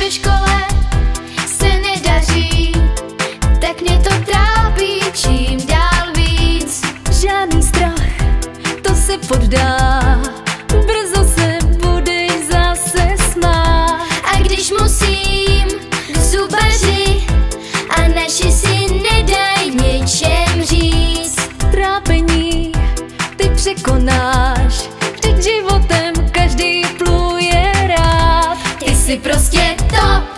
ve škole se nedaří, tak mě to trápí čím dál víc. Žádný strach, to se poddá, brzo se budeš zase smát. A když musím k zubaři a naši si nedají ničem říct, trápení ty překonáš. si prostě to